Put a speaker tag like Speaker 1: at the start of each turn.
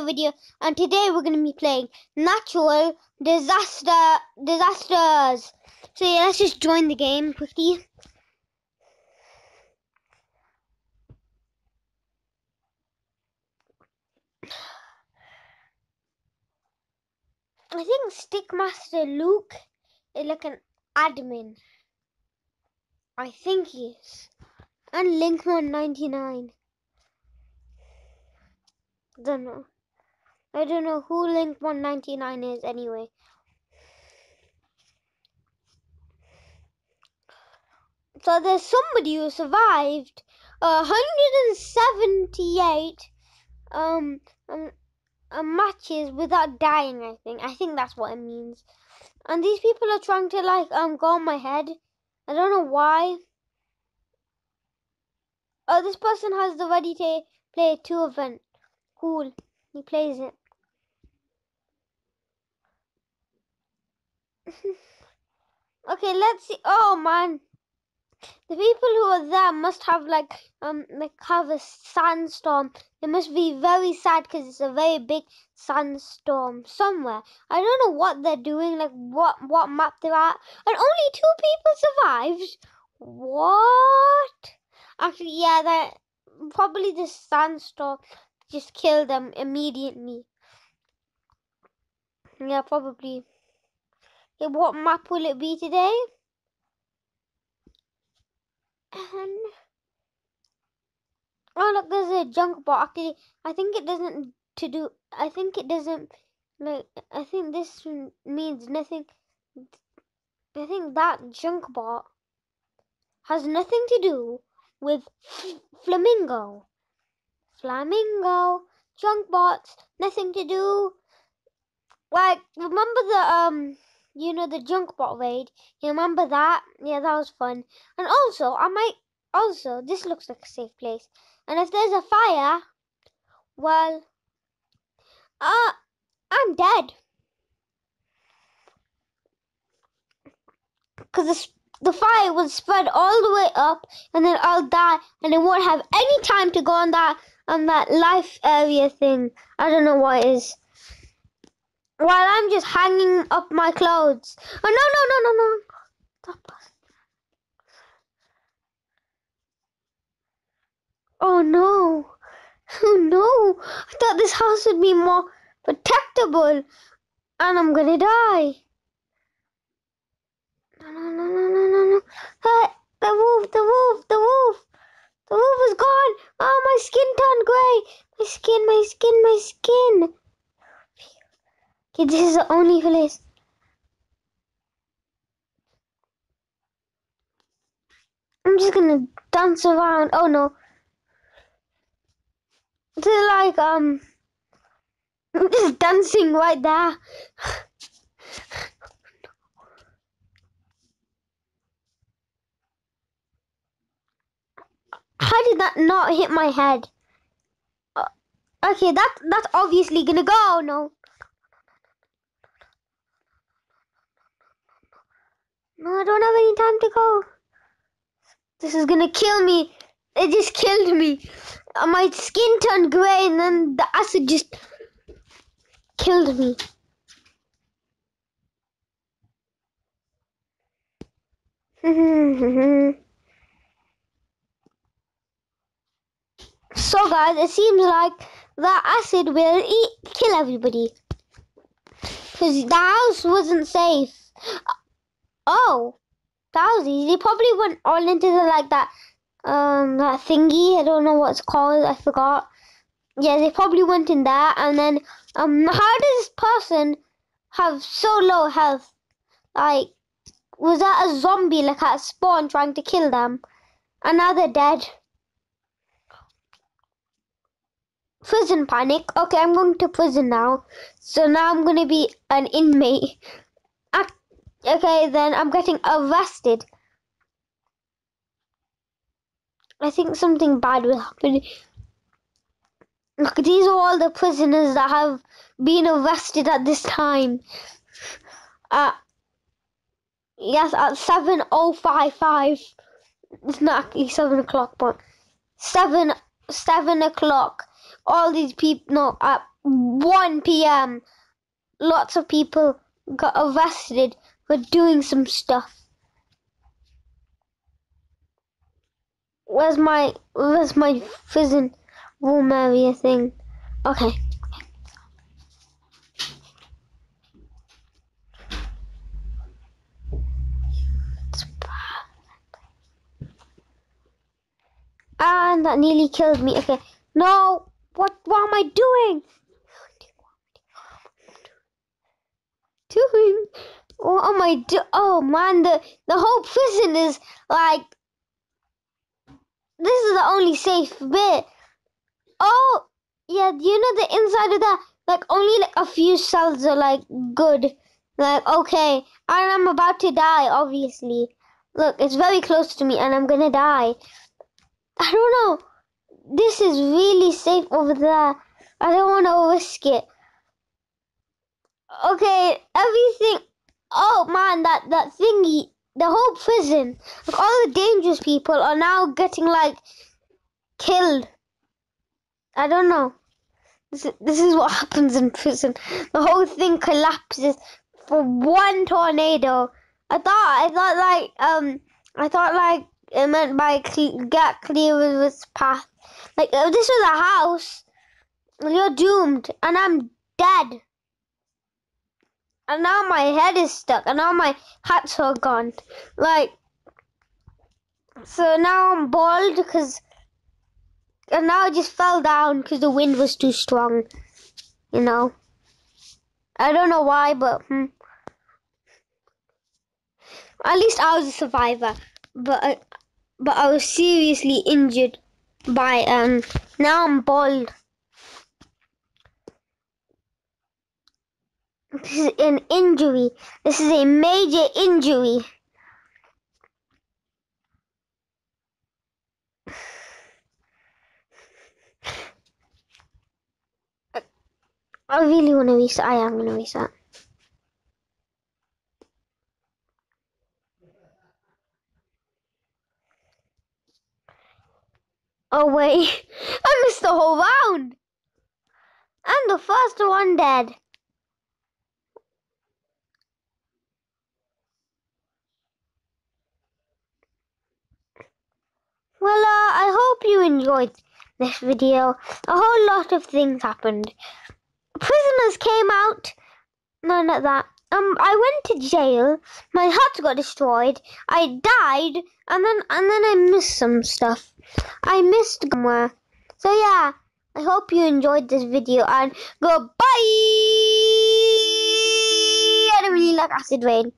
Speaker 1: another video and today we're going to be playing natural disaster disasters. So yeah, let's just join the game quickly. I think Stickmaster Luke is like an admin. I think he is. And Linkmon99. Don't know. I don't know who Link199 is anyway. So there's somebody who survived uh, 178 um, um, uh, matches without dying. I think. I think that's what it means. And these people are trying to like um go on my head. I don't know why. Oh, this person has the ready to play two event. Cool. He plays it. okay, let's see. Oh man, the people who are there must have like um like have a sandstorm. They must be very sad because it's a very big sandstorm somewhere. I don't know what they're doing, like what what map they're at, and only two people survived. What? Actually, yeah, that probably the sandstorm just killed them immediately. Yeah, probably. What map will it be today? And oh look, there's a junk bot. Actually, I think it doesn't to do. I think it doesn't like. I think this means nothing. I think that junk bot has nothing to do with flamingo. Flamingo, junk bots, nothing to do. Like, remember the, um, you know, the junk bot raid? You remember that? Yeah, that was fun. And also, I might, also, this looks like a safe place. And if there's a fire, well, uh, I'm dead. Because the, the fire will spread all the way up, and then I'll die, and I won't have any time to go on that on that life area thing. I don't know what it is. While I'm just hanging up my clothes. Oh, no, no, no, no, no. Stop. Oh, no. Oh, no. I thought this house would be more protectable. And I'm gonna die. No, no, no, no, no, no, no. Hey, the wolf, the wolf, the wolf. The wolf is gone. Oh, my skin turned grey. My skin, my skin, my skin. Okay, this is the only place. I'm just gonna dance around. Oh no. They're like, um, I'm just dancing right there. How did that not hit my head? Uh, okay, that that's obviously gonna go. No. No, I don't have any time to go. This is gonna kill me. It just killed me. Uh, my skin turned grey and then the acid just killed me. So guys, it seems like the acid will eat, kill everybody. Because the house wasn't safe. Oh, that was easy. They probably went all into the, like that, um, that thingy. I don't know what it's called. I forgot. Yeah, they probably went in there. And then, um, how does this person have so low health? Like, was that a zombie, like at spawn, trying to kill them? And now they're dead. prison panic. Okay, I'm going to prison now. So now I'm going to be an inmate. Okay, then I'm getting arrested. I think something bad will happen. Look, these are all the prisoners that have been arrested at this time. Uh, yes, at 7055. It's not actually 7 o'clock, but 7, 7 o'clock all these people, no, at 1 p.m. Lots of people got arrested for doing some stuff. Where's my where's my prison room area thing? Okay. And that nearly killed me. Okay. No. What what am I doing? Doing am I oh man the the whole prison is like this is the only safe bit. Oh yeah, you know the inside of that like only like a few cells are like good. Like okay, and I'm about to die obviously. Look, it's very close to me and I'm gonna die. I don't know. This is really safe over there. I don't want to risk it. Okay. Man, that that thingy, the whole prison, like all the dangerous people are now getting like killed. I don't know. This is, this is what happens in prison. The whole thing collapses for one tornado. I thought I thought like um I thought like it meant by get clear of its path. Like if this was a house, you're doomed, and I'm dead. And now my head is stuck, and now my hats are gone. Like, so now I'm bald because, and now I just fell down because the wind was too strong. You know. I don't know why, but hmm. At least I was a survivor, but I, but I was seriously injured by um. Now I'm bald. This is an injury. This is a major injury. I really want to reset. I am going to reset. Oh wait, I missed the whole round. I'm the first one dead. Well, uh, I hope you enjoyed this video. A whole lot of things happened. Prisoners came out. No, not that. Um, I went to jail. My hut got destroyed. I died, and then and then I missed some stuff. I missed somewhere. So yeah, I hope you enjoyed this video and goodbye. I don't really like acid rain.